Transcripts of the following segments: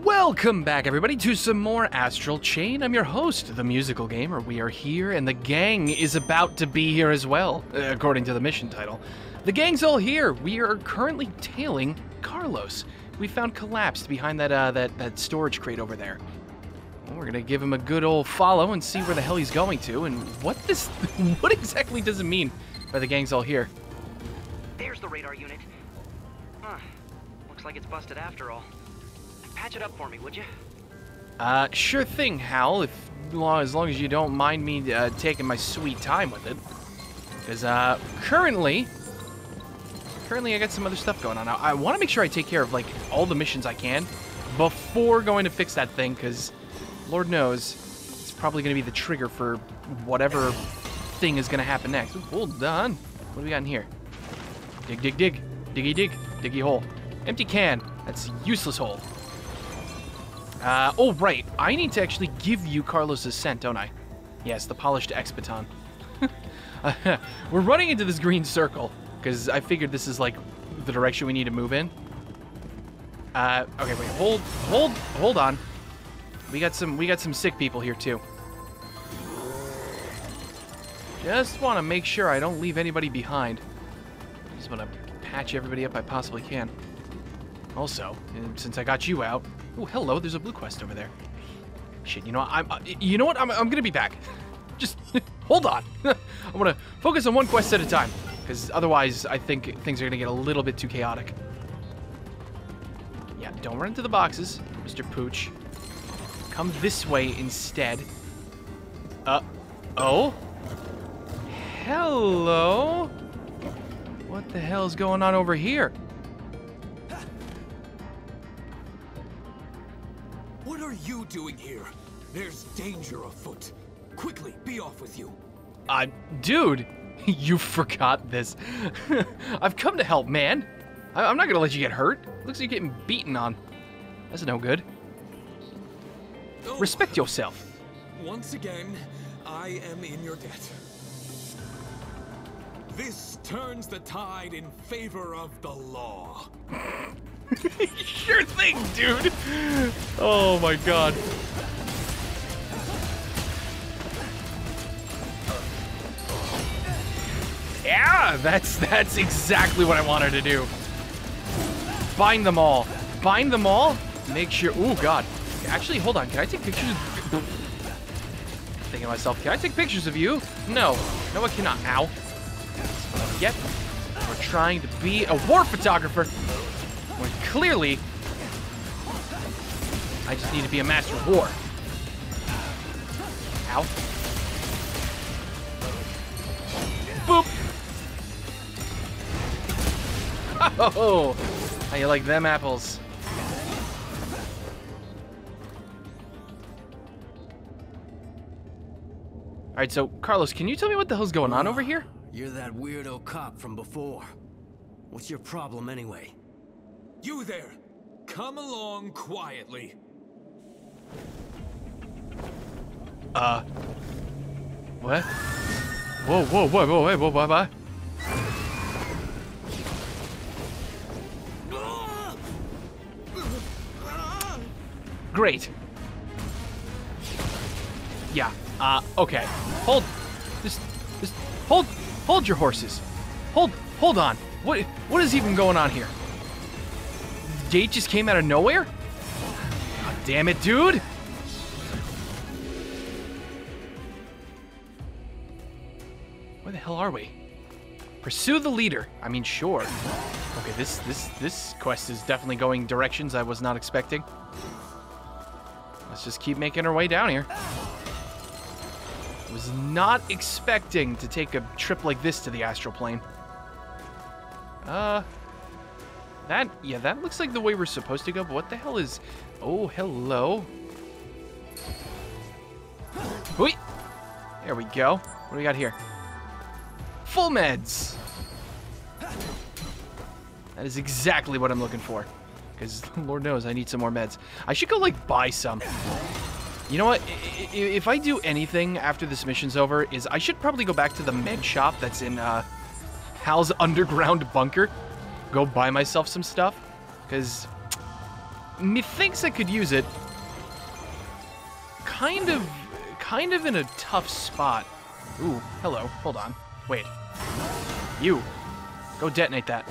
Welcome back, everybody, to some more Astral Chain. I'm your host, the musical gamer. We are here, and the gang is about to be here as well, uh, according to the mission title. The gang's all here. We are currently tailing Carlos. We found collapsed behind that uh, that that storage crate over there. Well, we're gonna give him a good old follow and see where the hell he's going to, and what this, what exactly does it mean by the gang's all here? There's the radar unit. Huh. Looks like it's busted after all. Patch it up for me, would you? Uh, sure thing, Hal. If as long as you don't mind me uh, taking my sweet time with it, because uh, currently, currently I got some other stuff going on. I, I want to make sure I take care of like all the missions I can before going to fix that thing, because Lord knows it's probably going to be the trigger for whatever thing is going to happen next. Ooh, hold on. What do we got in here? Dig, dig, dig, diggy, dig, diggy hole. Empty can. That's useless hole. Uh, oh, right. I need to actually give you Carlos's scent, don't I? Yes, the polished Expiton. We're running into this green circle, because I figured this is, like, the direction we need to move in. Uh, okay, wait, hold, hold, hold on. We got some, we got some sick people here, too. Just want to make sure I don't leave anybody behind. Just want to patch everybody up I possibly can. Also, since I got you out, oh hello, there's a blue quest over there. Shit, you know what? I'm, uh, you know what? I'm, I'm gonna be back. Just hold on. I'm gonna focus on one quest at a time, because otherwise I think things are gonna get a little bit too chaotic. Yeah, don't run into the boxes, Mr. Pooch. Come this way instead. Uh, oh? Hello? What the hell's going on over here? Are you doing here? There's danger afoot. Quickly, be off with you. Uh, dude, you forgot this. I've come to help, man. I am not gonna let you get hurt. Looks like you're getting beaten on. That's no good. Oh, Respect yourself. Once again, I am in your debt. This turns the tide in favor of the law. sure thing, dude. Oh my god. Yeah, that's that's exactly what I wanted to do. Bind them all. Bind them all. Make sure. Oh god. Actually, hold on. Can I take pictures? Of... Thinking to myself, can I take pictures of you? No. No, I cannot. Ow. Yep. We're trying to be a war photographer. Clearly, I just need to be a master of war. Ow. Boop. Oh, how you like them apples? All right, so Carlos, can you tell me what the hell's going on over here? You're that weirdo cop from before. What's your problem anyway? You there! Come along quietly. Uh. What? Whoa, whoa, whoa, whoa, whoa, whoa, whoa, whoa. Great. Yeah. Uh, okay. Hold. Just, just hold, hold your horses. Hold, hold on. What, what is even going on here? Gate just came out of nowhere? God damn it, dude! Where the hell are we? Pursue the leader. I mean, sure. Okay, this this this quest is definitely going directions I was not expecting. Let's just keep making our way down here. Was not expecting to take a trip like this to the astral plane. Uh, that, yeah, that looks like the way we're supposed to go, but what the hell is... Oh, hello. Wait. There we go. What do we got here? Full meds. That is exactly what I'm looking for. Because Lord knows I need some more meds. I should go, like, buy some. You know what? If I do anything after this mission's over, is I should probably go back to the med shop that's in uh, Hal's underground bunker. Go buy myself some stuff. Because methinks I could use it. Kind of, kind of in a tough spot. Ooh, hello. Hold on. Wait. You. Go detonate that.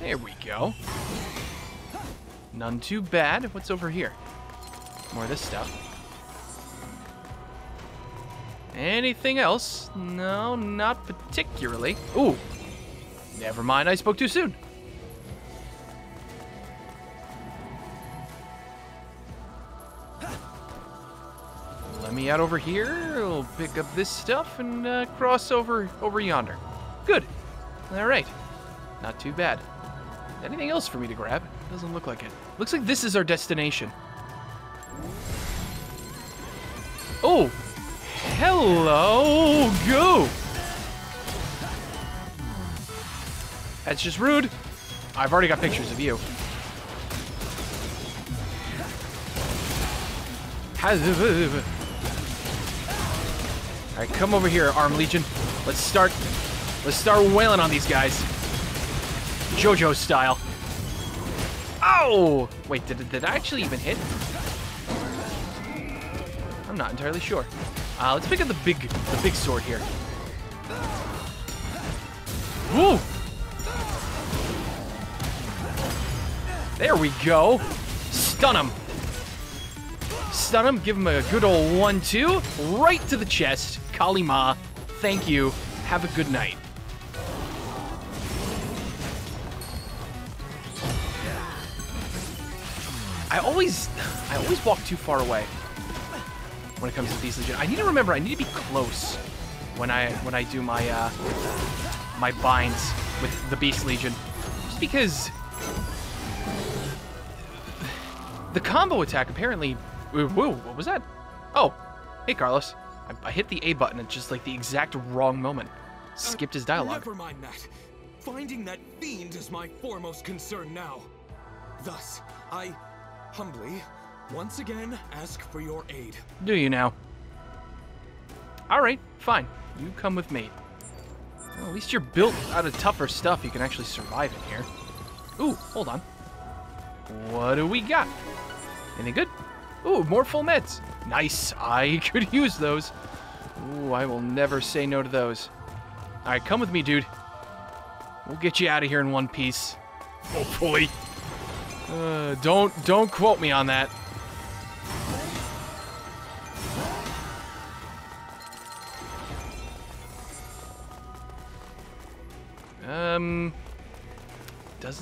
There we go. None too bad. What's over here? More of this stuff. Anything else? No, not particularly. Ooh. Never mind, I spoke too soon. Let me out over here. We'll pick up this stuff and uh, cross over over yonder. Good. All right. Not too bad. Anything else for me to grab? Doesn't look like it. Looks like this is our destination. Oh! Hello, Goo! That's just rude. I've already got pictures of you. Alright, come over here, Arm Legion. Let's start let's start wailing on these guys. JoJo style. Oh! Wait, did, did I actually even hit? I'm not entirely sure. Uh, let's pick up the big, the big sword here. Woo! There we go. Stun him. Stun him. Give him a good old one-two right to the chest. Kali Ma, thank you. Have a good night. I always, I always walk too far away when it comes to Beast Legion. I need to remember, I need to be close when I when I do my uh, my binds with the Beast Legion, just because the combo attack apparently. Whoa, what was that? Oh, hey Carlos. I, I hit the A button at just like the exact wrong moment. Skipped his dialogue. Never mind that. Finding that fiend is my foremost concern now. Thus, I humbly, once again, ask for your aid. Do you now? Alright, fine. You come with me. Well, at least you're built out of tougher stuff. You can actually survive in here. Ooh, hold on. What do we got? Anything good? Ooh, more full meds. Nice. I could use those. Ooh, I will never say no to those. Alright, come with me, dude. We'll get you out of here in one piece. Hopefully. Uh, don't don't quote me on that.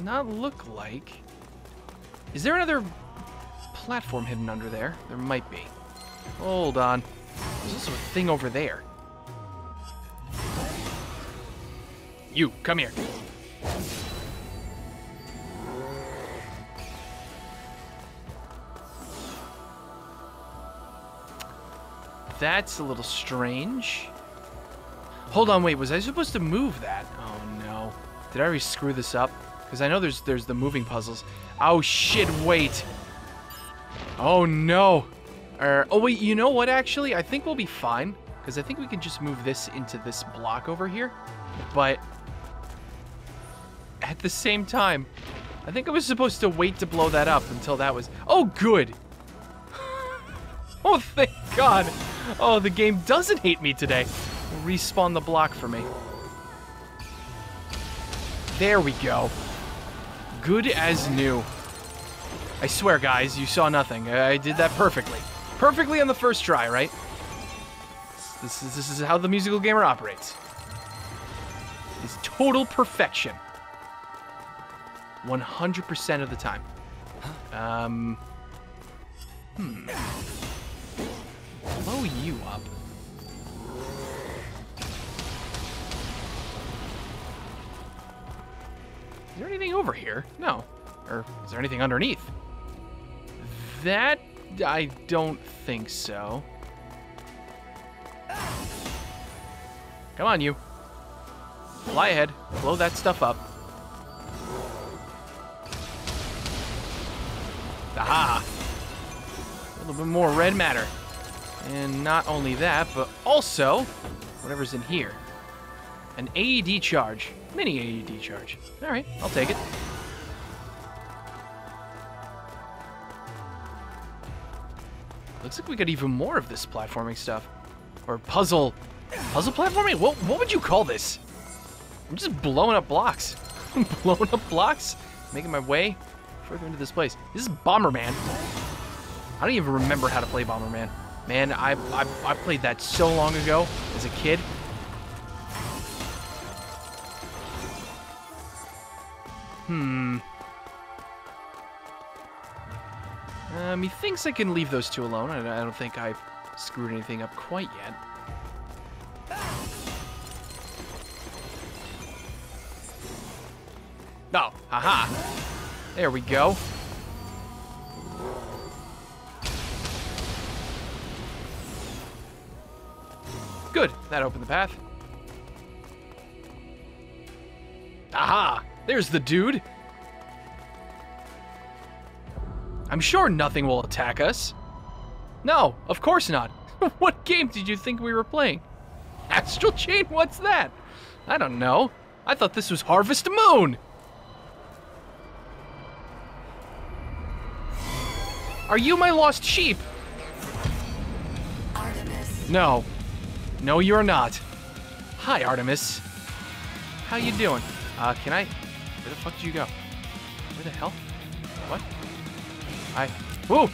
Not look like. Is there another platform hidden under there? There might be. Hold on. There's also a thing over there. You, come here. That's a little strange. Hold on, wait, was I supposed to move that? Oh no. Did I already screw this up? Because I know there's there's the moving puzzles. Oh shit, wait. Oh no. Er, oh wait, you know what actually? I think we'll be fine. Because I think we can just move this into this block over here. But at the same time, I think I was supposed to wait to blow that up until that was... Oh, good. oh, thank God. Oh, the game doesn't hate me today. Respawn the block for me. There we go. Good as new. I swear, guys, you saw nothing. I did that perfectly. Perfectly on the first try, right? This is, this is how the musical gamer operates. It's total perfection. 100% of the time. Um... Hmm. Blow you up. There anything over here? No. Or is there anything underneath? That I don't think so. Come on, you. Fly ahead. Blow that stuff up. Aha! A little bit more red matter. And not only that, but also whatever's in here. An AED charge. Mini AED charge. All right, I'll take it. Looks like we got even more of this platforming stuff. Or puzzle... Puzzle platforming? What, what would you call this? I'm just blowing up blocks. blowing up blocks? Making my way further into this place. This is Bomberman. I don't even remember how to play Bomberman. Man, I, I, I played that so long ago as a kid. Hmm. Um, he thinks I can leave those two alone. I, I don't think I've screwed anything up quite yet. No, Oh, haha. There we go. Good, that opened the path. Aha! There's the dude! I'm sure nothing will attack us. No, of course not. what game did you think we were playing? Astral Chain? What's that? I don't know. I thought this was Harvest Moon! Are you my lost sheep? Artemis. No. No, you're not. Hi, Artemis. How you doing? Uh, can I... Where the fuck did you go? Where the hell? What? I... Whoa!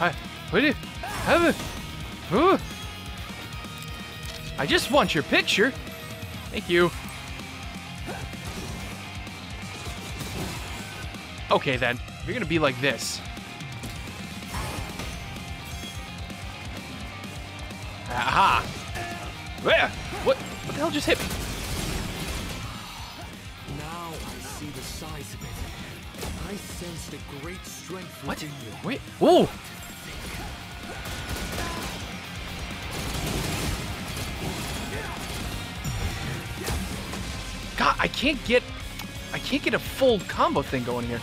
I... What. Have a... Whoa! I just want your picture. Thank you. Okay, then. You're gonna be like this. Aha! Where? What? What the hell just hit me? Size of it. I sense the great strength What? within you. Wait. Whoa! God, I can't get, I can't get a full combo thing going here.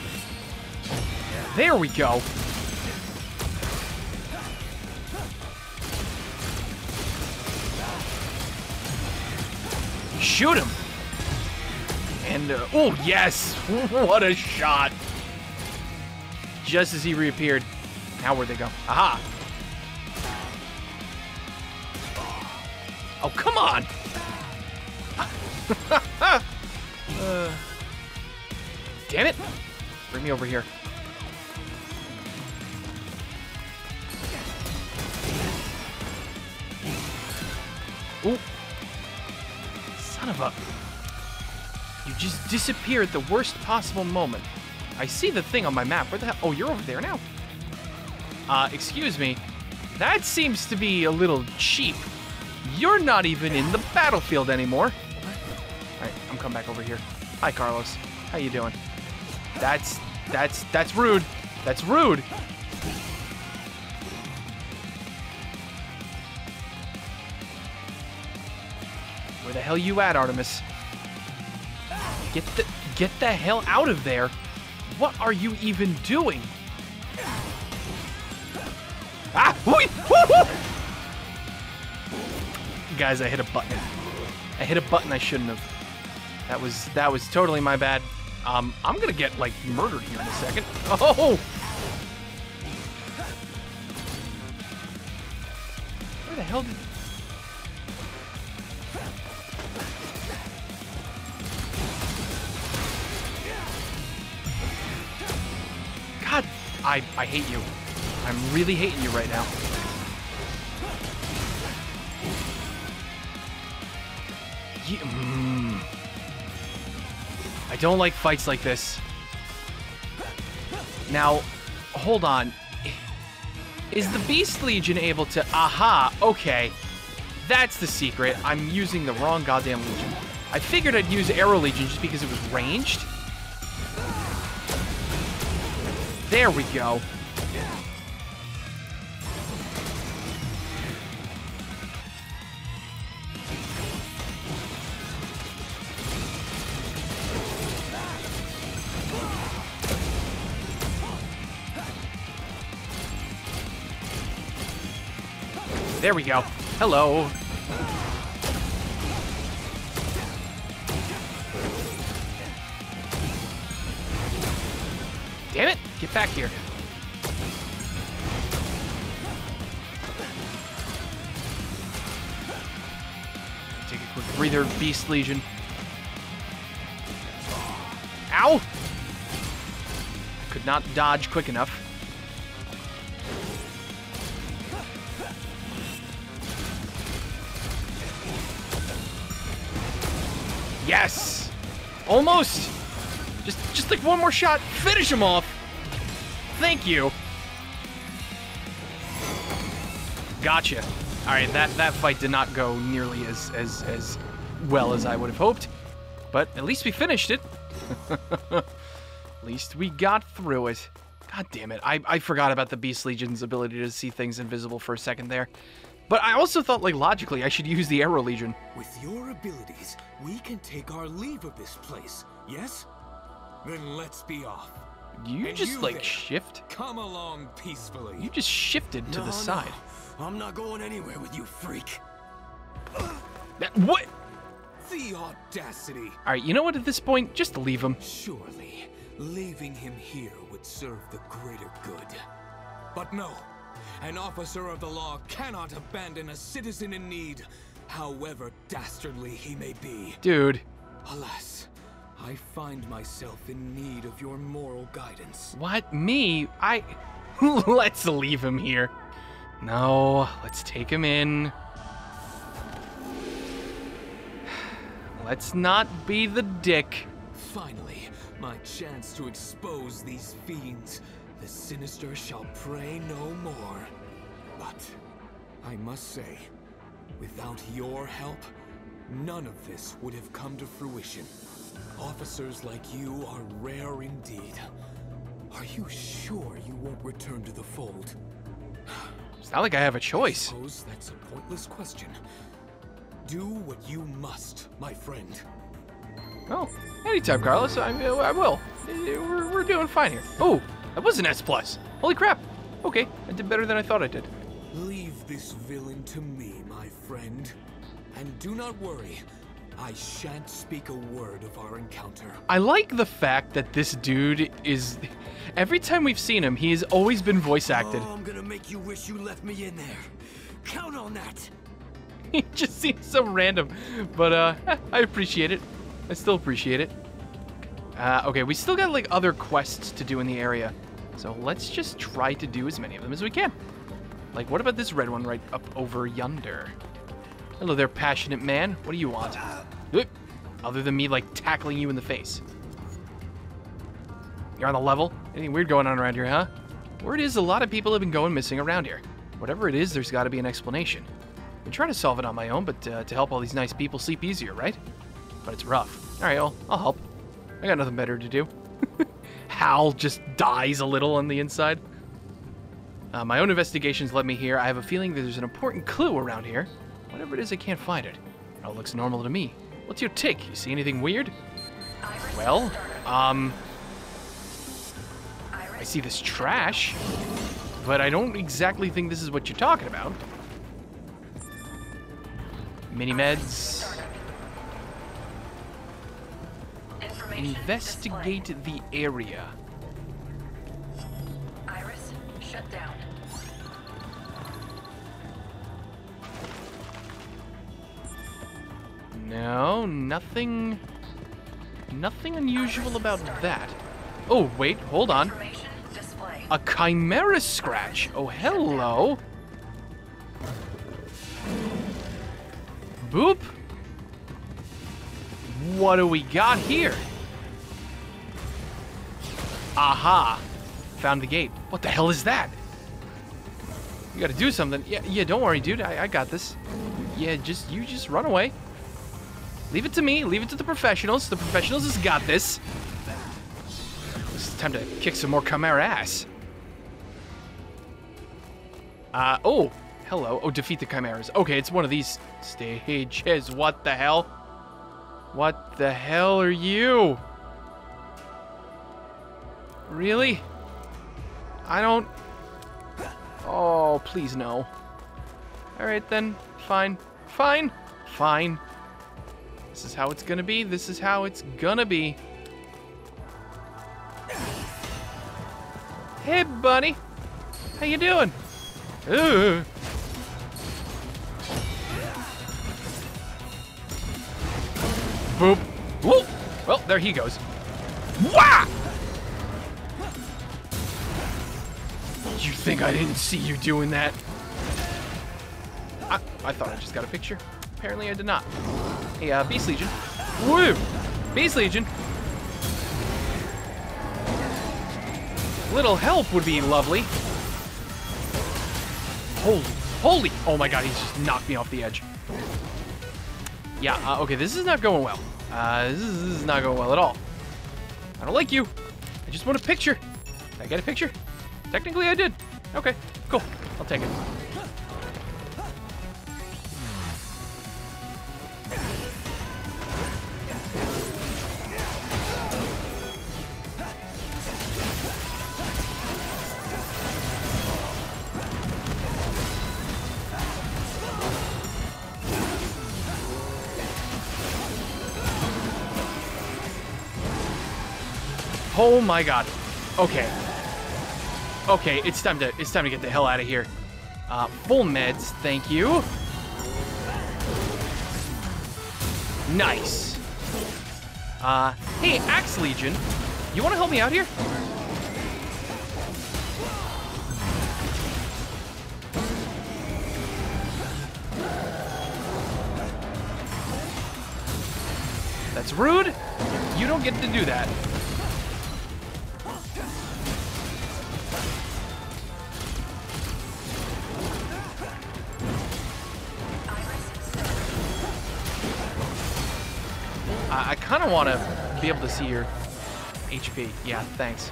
There we go. Shoot him. And, uh, oh, yes. what a shot. Just as he reappeared. Now where'd they go? Aha. Oh, come on. Uh, damn it. Bring me over here. Ooh. Son of a... Just disappear at the worst possible moment. I see the thing on my map. Where the hell? Oh, you're over there now. Uh, excuse me. That seems to be a little cheap. You're not even in the battlefield anymore. Alright, I'm coming back over here. Hi, Carlos. How you doing? That's, that's, that's rude. That's rude. Where the hell you at, Artemis? Get the, get the hell out of there. What are you even doing? Ah! Woo! Guys, I hit a button. I hit a button I shouldn't have. That was that was totally my bad. Um, I'm gonna get like murdered here in a second. Oh! I I hate you. I'm really hating you right now. Ye- mm. I don't like fights like this. Now, hold on. Is the Beast Legion able to... Aha, okay. That's the secret. I'm using the wrong goddamn Legion. I figured I'd use Arrow Legion just because it was ranged. There we go. There we go. Hello. Take a quick breather, Beast Legion. Ow! Could not dodge quick enough. Yes! Almost! Just just like one more shot. Finish him off. Thank you. Gotcha. Alright, that, that fight did not go nearly as, as, as well as I would have hoped. But at least we finished it. at least we got through it. God damn it. I, I forgot about the Beast Legion's ability to see things invisible for a second there. But I also thought, like, logically, I should use the Arrow Legion. With your abilities, we can take our leave of this place, yes? Then let's be off. You And just, you like, there. shift. Come along peacefully. You just shifted to No, the no. I'm not going anywhere with you, freak. That, what? The audacity. Alright, you know what, at this point, just leave him. Surely, leaving him here would serve the greater good. But no, an officer of the law cannot abandon a citizen in need, however dastardly he may be. Dude, Alas, I find myself in need of your moral guidance. what? Me? I... let's leave him here. No, let's take him in. Let's not be the dick. Finally, my chance to expose these fiends. The sinister shall pray no more. But I must say, without your help, none of this would have come to fruition. Officers like you are rare indeed. Are you sure you won't return to the fold? It's not like I have a choice. I Suppose that's a pointless question. Do what you must, my friend. Oh, anytime, Carlos. I, uh, I will. Uh, we're, we're doing fine here. Oh, that was an S+. plus. Holy crap. Okay, I did better than I thought I did. Leave this villain to me, my friend. And do not worry, I shan't speak a word of our encounter. I like the fact that this dude is... Every time we've seen him, he has always been voice acted. Oh, I'm gonna make you wish you left me in there. Count on that. He just seems so random. But, uh, I appreciate it. I still appreciate it. Uh, okay, we still got, like, other quests to do in the area. So let's just try to do as many of them as we can. Like, what about this red one right up over yonder? Hello there, passionate man. What do you want? Other than me, like, tackling you in the face. You're on the level? Anything weird going on around here, huh? Word is a lot of people have been going missing around here. Whatever it is, there's got to be an explanation. I've been trying to solve it on my own, but uh, to help all these nice people sleep easier, right? But it's rough. All right, well, I'll help. I got nothing better to do. Hal just dies a little on the inside. Uh, my own investigations led me here. I have a feeling that there's an important clue around here. Whatever it is, I can't find it. It all looks normal to me. What's your take? You see anything weird? Well, um... I see this trash, but I don't exactly think this is what you're talking about. Mini meds. Investigate the area. Iris, shut down. No, nothing. Nothing unusual about that. Oh, wait, hold on. A chimera scratch. Oh, hello. Boop. What do we got here? Aha. Found the gate. What the hell is that? You gotta do something. Yeah, yeah, don't worry, dude. I, I got this. Yeah, just, you just run away. Leave it to me. Leave it to the professionals. The professionals has got this. It's time to kick some more Chimera ass. Uh, oh, hello. Oh, defeat the Chimeras. Okay, it's one of these stages. What the hell? What the hell are you? Really? I don't... Oh, please no. Alright then. Fine. Fine. Fine. This is how it's gonna be. This is how it's gonna be. Hey, buddy. How you doing? Ooh. Boop. Whoop. Well, there he goes. Wah! You think I didn't see you doing that? I, I thought I just got a picture. Apparently I did not. Hey, uh, Beast Legion. Woo! Beast Legion. Little help would be lovely. Holy, holy! Oh my god, he's just knocked me off the edge. Yeah, uh, okay, this is not going well. Uh, this is, this is not going well at all. I don't like you. I just want a picture. Did I get a picture? Technically, I did. Okay, cool. I'll take it. Oh my god. Okay. Okay, it's time to it's time to get the hell out of here. Uh, full meds, thank you. Nice. Uh, hey, Axe Legion, you want to help me out here? That's rude. You don't get to do that. Kind of want to be able to see your HP. Yeah, thanks.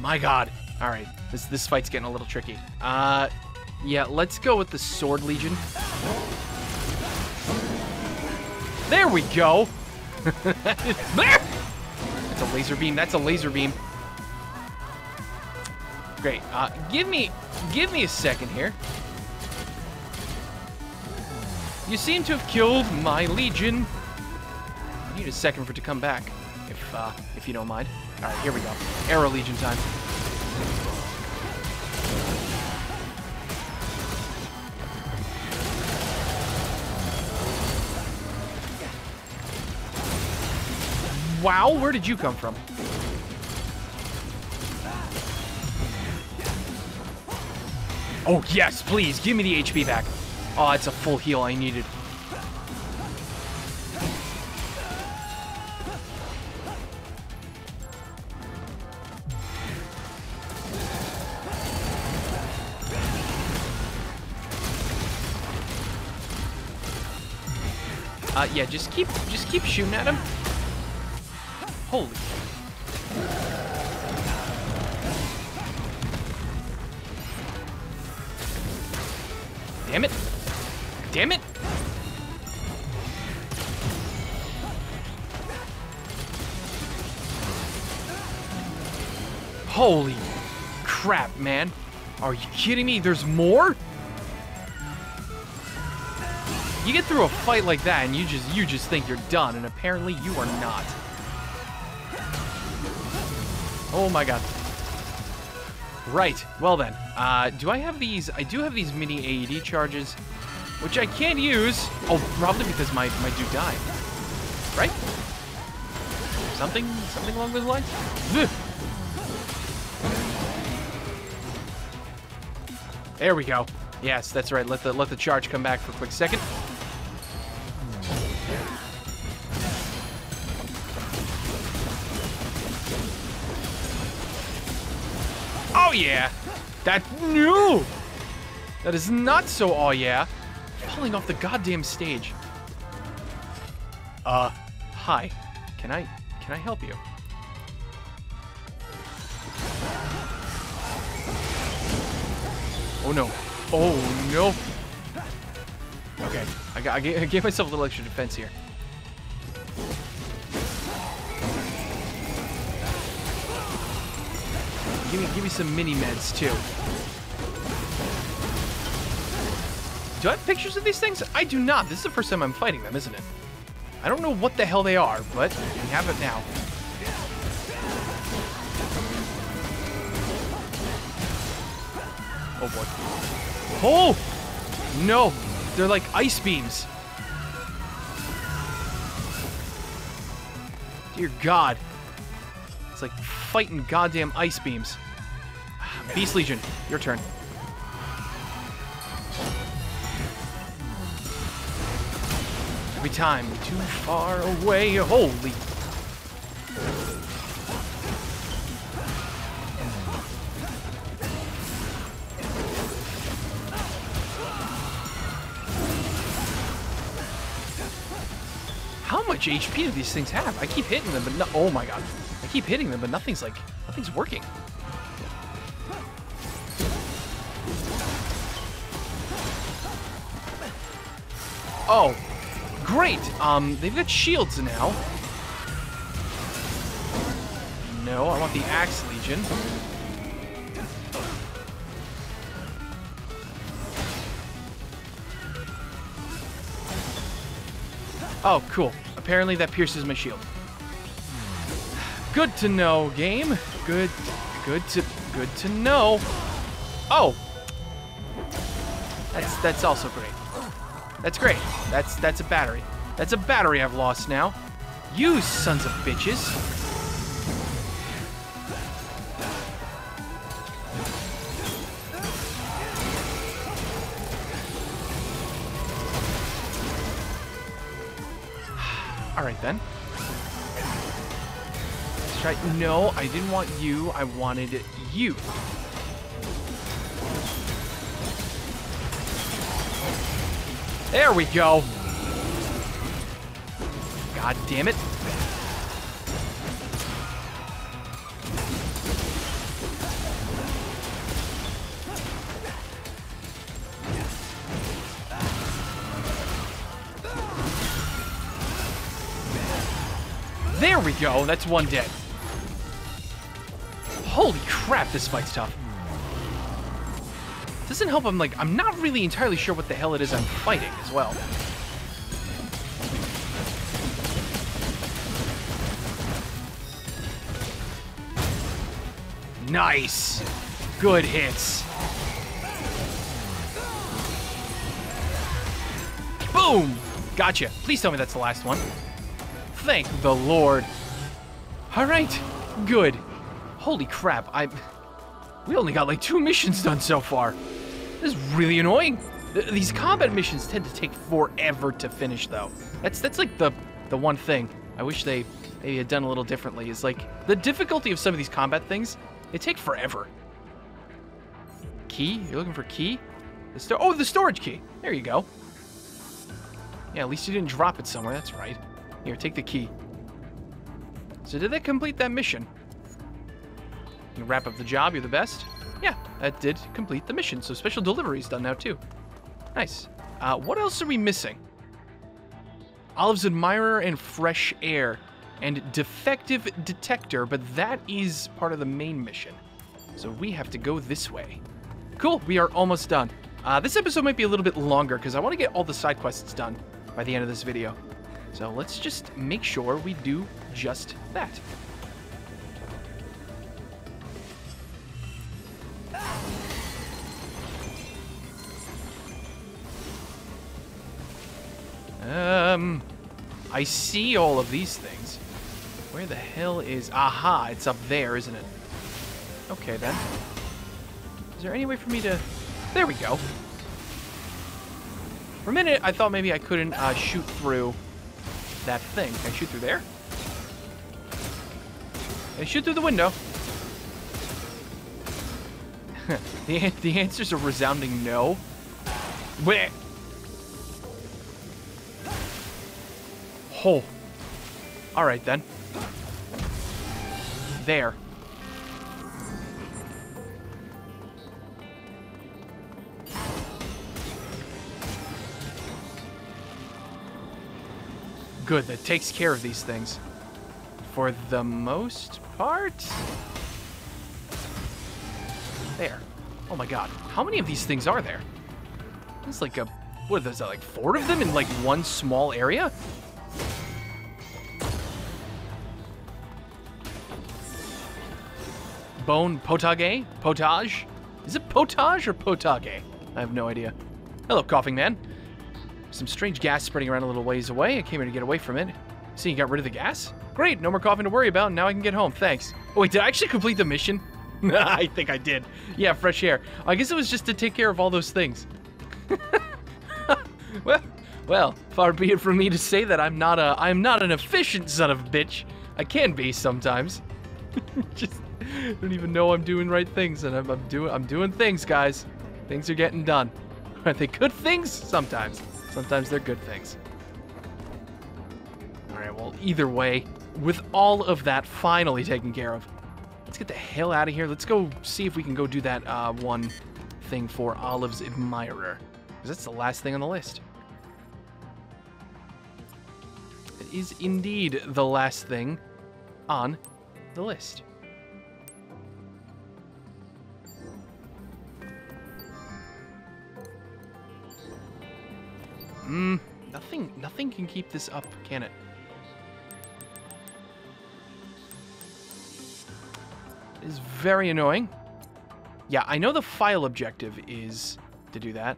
My god. All right, this this fight's getting a little tricky. Uh, yeah, let's go with the Sword Legion. There we go. there! That's a laser beam. That's a laser beam. Great. Uh, give me, give me a second here. You seem to have killed my legion. I need a second for it to come back, if uh, if you don't mind. All right, here we go. Arrow Legion time. Wow, where did you come from? Oh, yes, please, give me the HP back. Oh, it's a full heal I needed. Uh, yeah, just keep, just keep shooting at him. Holy. Damn it. Damn it. Holy crap, man. Are you kidding me? There's more? You get through a fight like that and you just you just think you're done and apparently you are not. Oh my god. Right. Well then, uh, do I have these? I do have these mini AED charges, which I can't use. Oh, probably because my my dude died. Right? Something something along those lines. There we go. Yes, that's right. Let the let the charge come back for a quick second. Yeah. That no. That is not so oh yeah. Falling off the goddamn stage. Uh, hi. Can I can I help you? Oh no. Oh no. Okay, I, I gave myself a little extra defense here. Give me, give me some mini meds too. do I have pictures of these things? I do not. This is the first time I'm fighting them, isn't it? I don't know what the hell they are, but we have it now. Oh boy. Oh! No! They're like ice beams. Dear God. It's like fighting goddamn ice beams. Beast Legion, your turn. Every time, too far away. Holy. How much HP do these things have? I keep hitting them, but no. Oh my god. I keep hitting them, but nothing's like. Nothing's working. Oh, great. Um, they've got shields now. No, I want the Axe Legion. Oh, cool. Apparently that pierces my shield. Good to know, game. Good, good to, good to know. Oh, that's that's also great. That's great. That's that's a battery. That's a battery I've lost now. You sons of bitches. All right then. Try. No, I didn't want you. I wanted you. There we go. God damn it. There we go. That's one dead. Holy crap, this fight's tough. Doesn't help I'm like, I'm not really entirely sure what the hell it is I'm fighting as well. Nice. Good hits. Boom! Gotcha. Please tell me that's the last one. Thank the Lord. All right. Good. Holy crap. I... We only got like two missions done so far. This is really annoying. Th these combat missions tend to take forever to finish, though. That's that's like the the one thing I wish they maybe had done a little differently. Is like the difficulty of some of these combat things. They take forever. Key? You're looking for key? The sto oh, the storage key. There you go. Yeah, at least you didn't drop it somewhere. That's right. Here, take the key. So did they complete that mission? You wrap up the job, you're the best. Yeah, that did complete the mission, so special delivery is done now too. Nice. Uh, what else are we missing? Olive's Admirer and Fresh Air, and Defective Detector, but that is part of the main mission. So we have to go this way. Cool, we are almost done. Uh, this episode might be a little bit longer because I want to get all the side quests done by the end of this video. So let's just make sure we do just that. Um, I see all of these things. Where the hell is... Aha, it's up there, isn't it? Okay, then. Is there any way for me to... There we go. For a minute, I thought maybe I couldn't uh, shoot through that thing. Can I shoot through there? I shoot through the window? the, the answer's a resounding no. Wait. Oh. All right then. There. Good, that takes care of these things. For the most part. There. Oh my god. How many of these things are there? It's like a what is that, like four of them in like one small area? Bone potage? Potage? Is it potage or potage? I have no idea. Hello, coughing man. Some strange gas spreading around a little ways away. I came here to get away from it. See, you got rid of the gas? Great, no more coughing to worry about. Now I can get home. Thanks. Oh, wait, did I actually complete the mission? I think I did. Yeah, fresh air. I guess it was just to take care of all those things. well, well, far be it from me to say that I'm not a I'm not an efficient son of a bitch. I can be sometimes. just don't even know I'm doing right things, and I'm, I'm doing I'm doing things, guys. Things are getting done. Are they good things? Sometimes. Sometimes they're good things. All right. Well, either way, with all of that finally taken care of, let's get the hell out of here. Let's go see if we can go do that uh, one thing for Olive's admirer, because that's the last thing on the list. It is indeed the last thing on the list. Hmm, nothing, nothing can keep this up, can it? It is very annoying. Yeah, I know the file objective is to do that.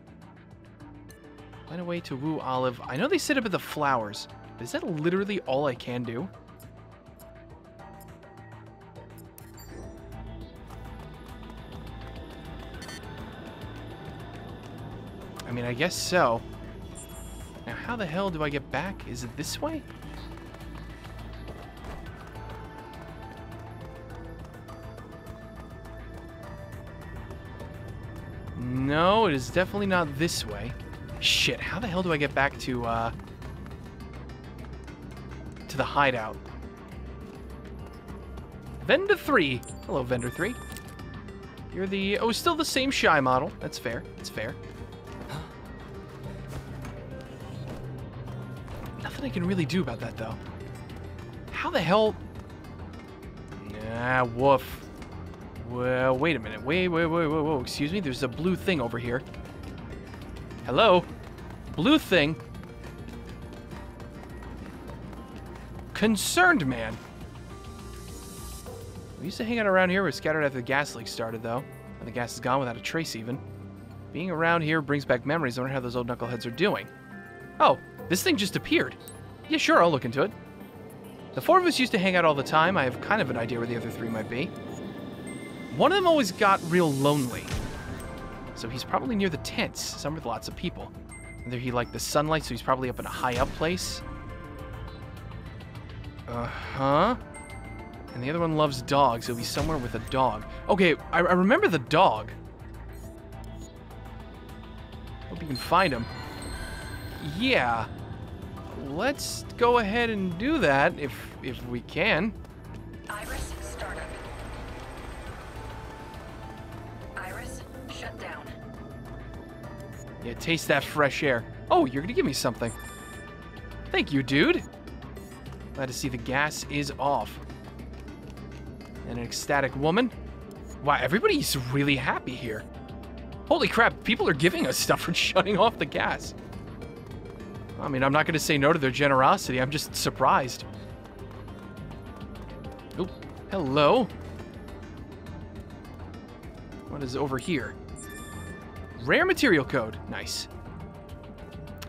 Find a way to woo Olive. I know they sit up at the flowers. But is that literally all I can do? I mean, I guess so. How the hell do I get back? Is it this way? No, it is definitely not this way. Shit, how the hell do I get back to, uh... To the hideout? Vendor 3. Hello, Vendor 3. You're the... Oh, still the same Shy model. That's fair. That's fair. Can really do about that, though. How the hell... Nah, woof. Well, wait a minute. Wait, wait, wait, wait, wait. Excuse me? There's a blue thing over here. Hello? Blue thing? Concerned man. We used to hang out around here. We are scattered after the gas leak started, though. And the gas is gone without a trace, even. Being around here brings back memories. I wonder how those old knuckleheads are doing. Oh, this thing just appeared. Yeah, sure, I'll look into it. The four of us used to hang out all the time. I have kind of an idea where the other three might be. One of them always got real lonely. So he's probably near the tents, somewhere with lots of people. Either he liked the sunlight, so he's probably up in a high up place. Uh-huh. And the other one loves dogs. He'll be somewhere with a dog. Okay, I, I remember the dog. Hope you can find him. Yeah. Let's go ahead and do that if if we can. Iris, startup. Iris, shut down. Yeah, taste that fresh air. Oh, you're gonna give me something. Thank you, dude. Glad to see the gas is off. And an ecstatic woman. Wow, everybody's really happy here. Holy crap, people are giving us stuff for shutting off the gas. I mean, I'm not gonna say no to their generosity, I'm just surprised. Oop, hello. What is over here? Rare material code. Nice.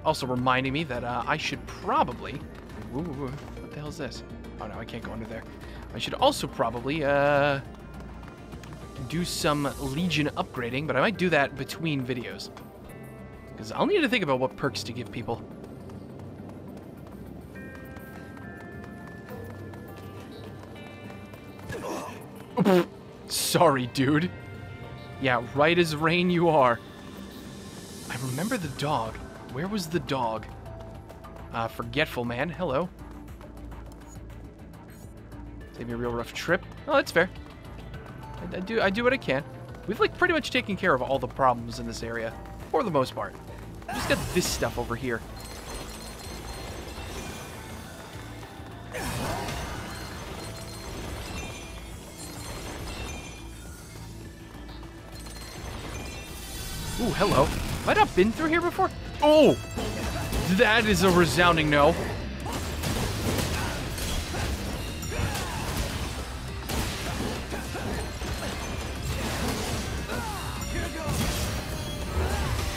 Also reminding me that uh, I should probably... Woo. What the hell is this? Oh, no, I can't go under there. I should also probably uh, do some Legion upgrading, but I might do that between videos. Because I'll need to think about what perks to give people. Sorry, dude. Yeah, right as rain you are. I remember the dog. Where was the dog? Uh, forgetful man. Hello. Me a real rough trip. Oh, that's fair. I, I do I do what I can. We've like pretty much taken care of all the problems in this area, for the most part. We just got this stuff over here. Hello. Have I not been through here before? Oh! That is a resounding no.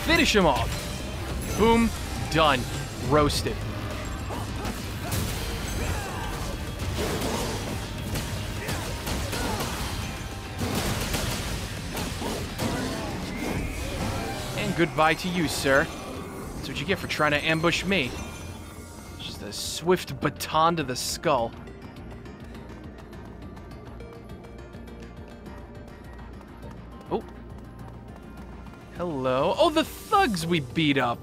Finish him off. Boom. Done. Roasted. And goodbye to you, sir. That's what you get for trying to ambush me. Just a swift baton to the skull. Oh. Hello. Oh, the thugs we beat up.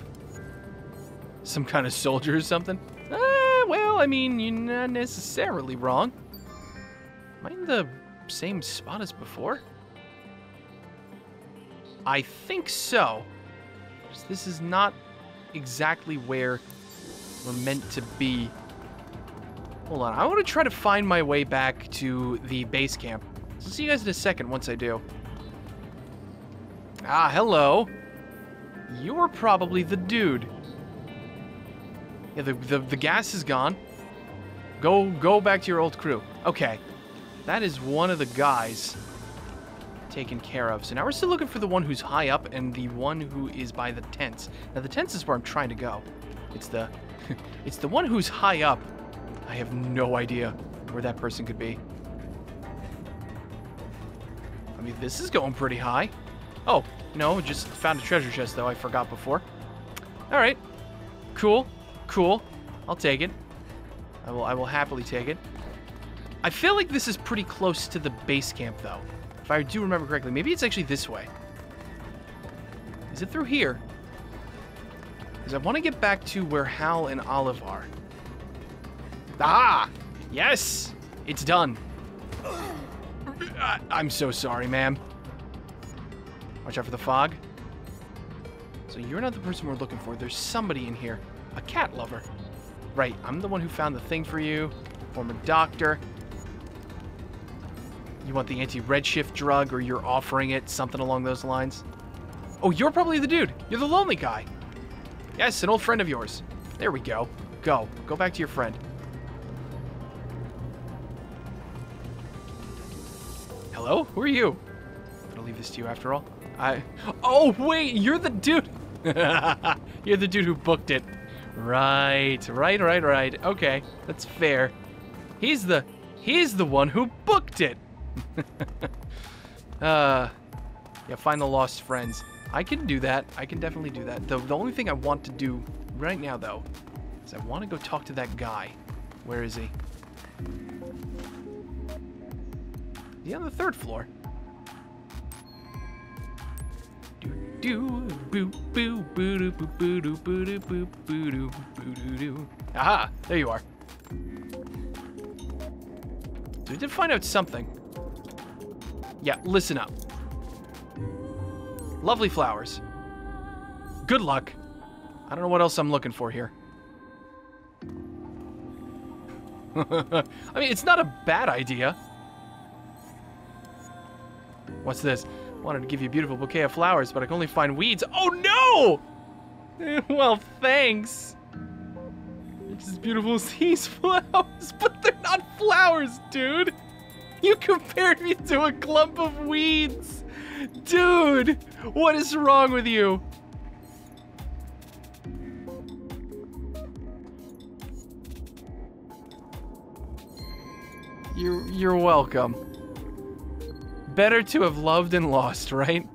Some kind of soldier or something? Uh, well, I mean, you're not necessarily wrong. Am I in the same spot as before? I think so. This is not exactly where we're meant to be. Hold on, I want to try to find my way back to the base camp. So see you guys in a second once I do. Ah, hello. You're probably the dude. Yeah, the, the, the gas is gone. Go go back to your old crew. Okay. That is one of the guys taken care of. So now we're still looking for the one who's high up and the one who is by the tents. Now the tents is where I'm trying to go. It's the it's the one who's high up. I have no idea where that person could be. I mean, this is going pretty high. Oh, no, just found a treasure chest though. I forgot before. All right. Cool. Cool. I'll take it. I will I will happily take it. I feel like this is pretty close to the base camp though. If I do remember correctly, maybe it's actually this way. Is it through here? Because I want to get back to where Hal and Olive are. Ah! Yes! It's done. I'm so sorry, ma'am. Watch out for the fog. So you're not the person we're looking for. There's somebody in here. A cat lover. Right, I'm the one who found the thing for you. Former doctor. You want the anti-redshift drug or you're offering it, something along those lines. Oh, you're probably the dude. You're the lonely guy. Yes, an old friend of yours. There we go. Go. Go back to your friend. Hello? Who are you? I'm gonna leave this to you after all. I. Oh wait, you're the dude. you're the dude who booked it. Right, right, right, right. Okay, that's fair. He's the he's the one who booked it. uh, yeah, find the lost friends. I can do that. I can definitely do that. The, the only thing I want to do right now, though, is I want to go talk to that guy. Where is he? Is he on the third floor? Aha! There you are. So we did find out something. Yeah, listen up. Lovely flowers. Good luck. I don't know what else I'm looking for here. I mean, it's not a bad idea. What's this? Wanted to give you a beautiful bouquet of flowers, but I can only find weeds. Oh no! well, thanks. It's as beautiful as these flowers, but they're not flowers, dude. You compared me to a clump of weeds. Dude, what is wrong with you? You're, you're welcome. Better to have loved and lost, right?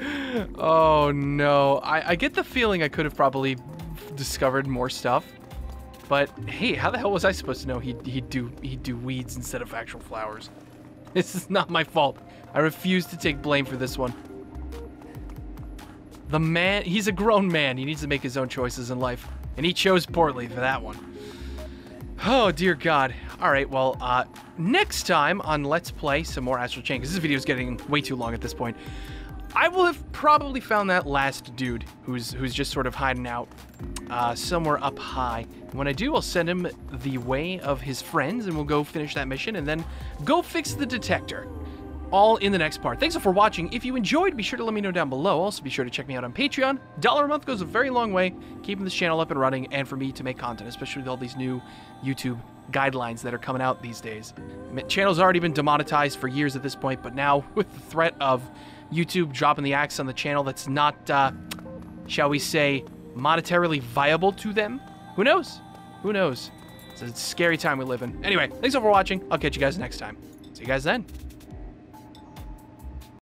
oh no. I, I get the feeling I could have probably discovered more stuff. But hey, how the hell was I supposed to know he'd, he'd do he'd do weeds instead of actual flowers? This is not my fault. I refuse to take blame for this one. The man, he's a grown man. He needs to make his own choices in life. And he chose poorly for that one. Oh, dear God. All right, well, uh, next time on Let's Play some more Astral Chain, because this video is getting way too long at this point, I will have probably found that last dude who's who's just sort of hiding out uh, somewhere up high. When I do, I'll send him the way of his friends, and we'll go finish that mission, and then go fix the detector. all in the next part. Thanks for watching. If you enjoyed, be sure to let me know down below. Also, be sure to check me out on Patreon. Dollar a month goes a very long way, keeping this channel up and running, and for me to make content, especially with all these new YouTube guidelines that are coming out these days. Channel's already been demonetized for years at this point, but now with the threat of YouTube dropping the axe on the channel that's not, uh, shall we say, monetarily viable to them, who knows? Who knows? It's a scary time we live in. Anyway, thanks all for watching. I'll catch you guys next time. See you guys then.